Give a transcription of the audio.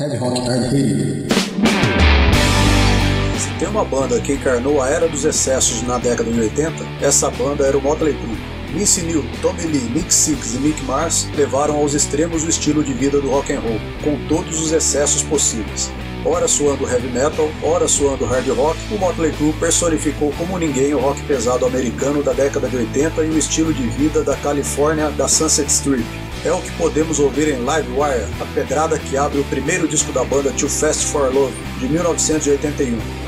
Heavy Rock Hard. Se tem uma banda que encarnou a era dos excessos na década de 80, essa banda era o Motley Crue. Vince Neil, Tommy Lee, Nick Six e Mick Mars levaram aos extremos o estilo de vida do rock and roll, com todos os excessos possíveis. Ora suando heavy metal, ora suando hard rock, o Motley Crue personificou como ninguém o rock pesado americano da década de 80 e o estilo de vida da Califórnia da Sunset Strip. É o que podemos ouvir em Live Wire, a pedrada que abre o primeiro disco da banda Too Fast for Love, de 1981.